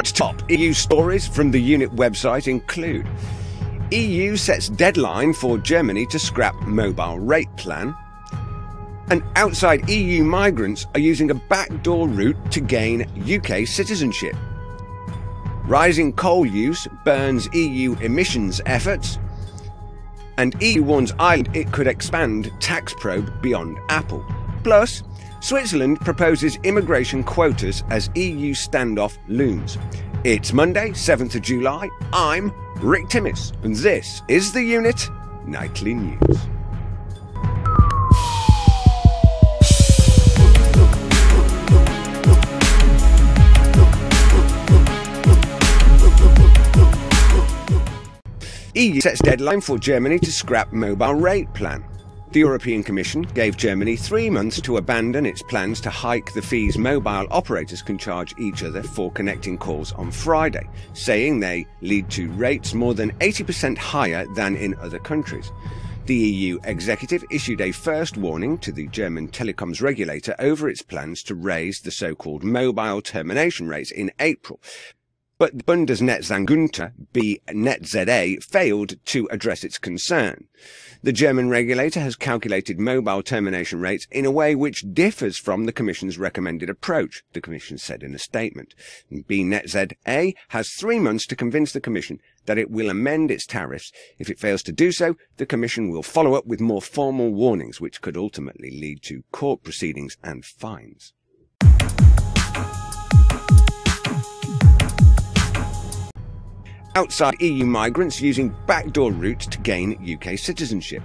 Top EU stories from the unit website include EU sets deadline for Germany to scrap mobile rate plan. And outside EU migrants are using a backdoor route to gain UK citizenship. Rising coal use burns EU emissions efforts. And EU warns Ireland it could expand tax probe beyond Apple. Plus, Switzerland proposes immigration quotas as EU standoff looms. It's Monday, 7th of July. I'm Rick Timmis, and this is the Unit Nightly News. EU sets deadline for Germany to scrap mobile rate plan. The European Commission gave Germany three months to abandon its plans to hike the fees mobile operators can charge each other for connecting calls on Friday, saying they lead to rates more than 80% higher than in other countries. The EU executive issued a first warning to the German telecoms regulator over its plans to raise the so-called mobile termination rates in April, but Bundesnetzagentur BNetzA failed to address its concern. The German regulator has calculated mobile termination rates in a way which differs from the Commission's recommended approach, the Commission said in a statement. BNetzA has three months to convince the Commission that it will amend its tariffs. If it fails to do so, the Commission will follow up with more formal warnings, which could ultimately lead to court proceedings and fines. Outside EU migrants using backdoor routes to gain UK citizenship.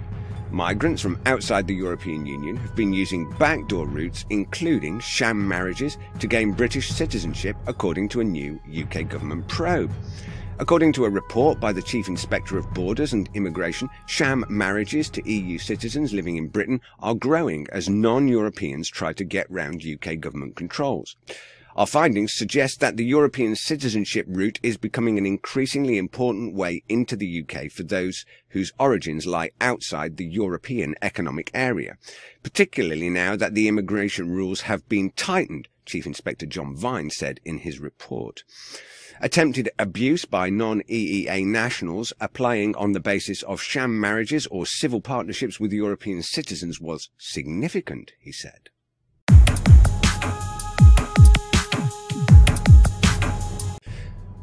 Migrants from outside the European Union have been using backdoor routes, including sham marriages, to gain British citizenship, according to a new UK government probe. According to a report by the Chief Inspector of Borders and Immigration, sham marriages to EU citizens living in Britain are growing as non Europeans try to get round UK government controls. Our findings suggest that the European citizenship route is becoming an increasingly important way into the UK for those whose origins lie outside the European Economic Area, particularly now that the immigration rules have been tightened, Chief Inspector John Vine said in his report. Attempted abuse by non-EEA nationals applying on the basis of sham marriages or civil partnerships with European citizens was significant, he said.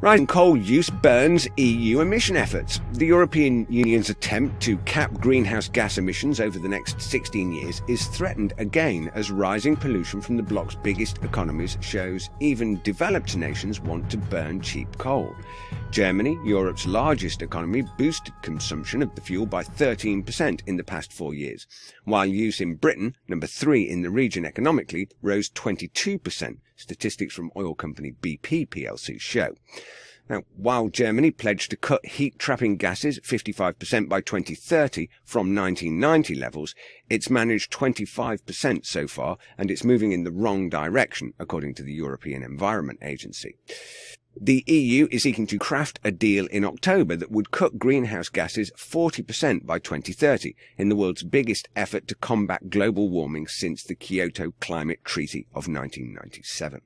Rising coal use burns EU emission efforts. The European Union's attempt to cap greenhouse gas emissions over the next 16 years is threatened again as rising pollution from the bloc's biggest economies shows even developed nations want to burn cheap coal. Germany, Europe's largest economy, boosted consumption of the fuel by 13% in the past four years, while use in Britain, number three in the region economically, rose 22%, statistics from oil company BP plc show. Now, while Germany pledged to cut heat-trapping gases 55% by 2030 from 1990 levels, it's managed 25% so far, and it's moving in the wrong direction, according to the European Environment Agency. The EU is seeking to craft a deal in October that would cut greenhouse gases 40% by 2030 in the world's biggest effort to combat global warming since the Kyoto Climate Treaty of 1997.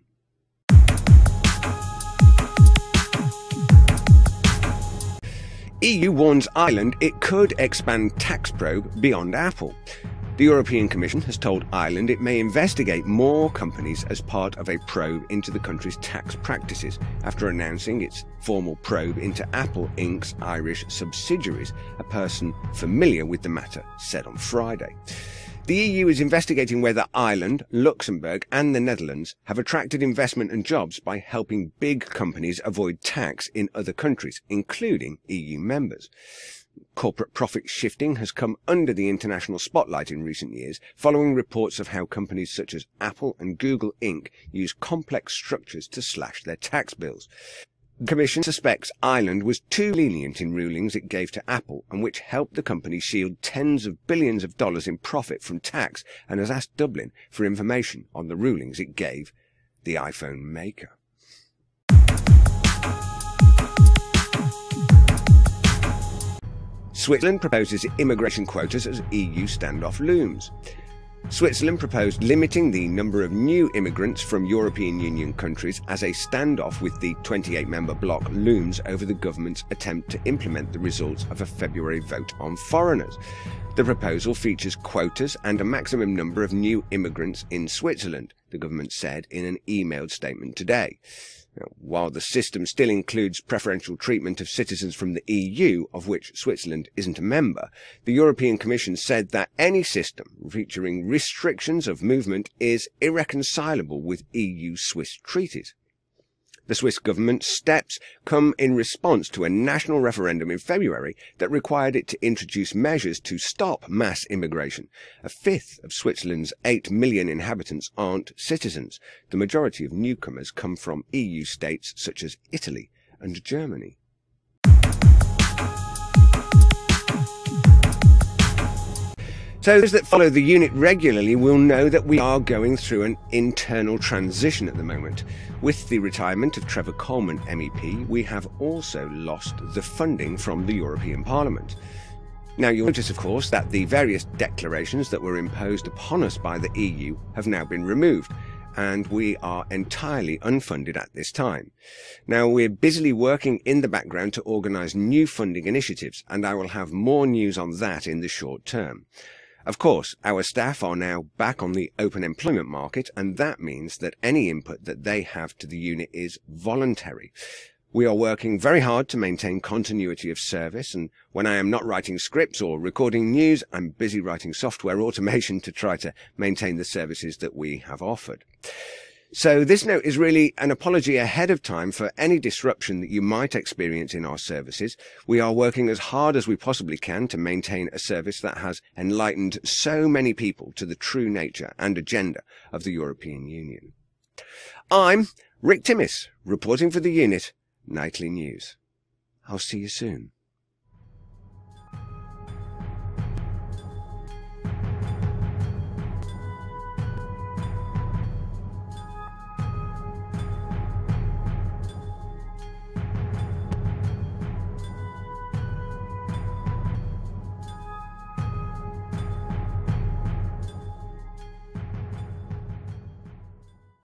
EU warns Ireland it could expand tax probe beyond Apple. The European Commission has told Ireland it may investigate more companies as part of a probe into the country's tax practices after announcing its formal probe into Apple Inc.'s Irish subsidiaries, a person familiar with the matter said on Friday. The EU is investigating whether Ireland, Luxembourg, and the Netherlands have attracted investment and jobs by helping big companies avoid tax in other countries, including EU members. Corporate profit shifting has come under the international spotlight in recent years, following reports of how companies such as Apple and Google Inc. use complex structures to slash their tax bills. The Commission suspects Ireland was too lenient in rulings it gave to Apple and which helped the company shield tens of billions of dollars in profit from tax and has asked Dublin for information on the rulings it gave the iPhone maker. Switzerland proposes immigration quotas as EU standoff looms. Switzerland proposed limiting the number of new immigrants from European Union countries as a standoff with the 28 member bloc looms over the government's attempt to implement the results of a February vote on foreigners. The proposal features quotas and a maximum number of new immigrants in Switzerland, the government said in an emailed statement today. While the system still includes preferential treatment of citizens from the EU, of which Switzerland isn't a member, the European Commission said that any system featuring restrictions of movement is irreconcilable with EU-Swiss treaties. The Swiss government's steps come in response to a national referendum in February that required it to introduce measures to stop mass immigration. A fifth of Switzerland's 8 million inhabitants aren't citizens. The majority of newcomers come from EU states such as Italy and Germany. So those that follow the unit regularly will know that we are going through an internal transition at the moment. With the retirement of Trevor Colman MEP, we have also lost the funding from the European Parliament. Now you'll notice of course that the various declarations that were imposed upon us by the EU have now been removed and we are entirely unfunded at this time. Now we're busily working in the background to organise new funding initiatives and I will have more news on that in the short term. Of course, our staff are now back on the open employment market, and that means that any input that they have to the unit is voluntary. We are working very hard to maintain continuity of service, and when I am not writing scripts or recording news, I'm busy writing software automation to try to maintain the services that we have offered. So this note is really an apology ahead of time for any disruption that you might experience in our services. We are working as hard as we possibly can to maintain a service that has enlightened so many people to the true nature and agenda of the European Union. I'm Rick Timmis, reporting for the unit Nightly News. I'll see you soon.